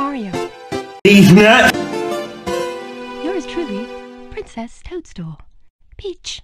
Mario. Yours truly, Princess Toadstool. Peach.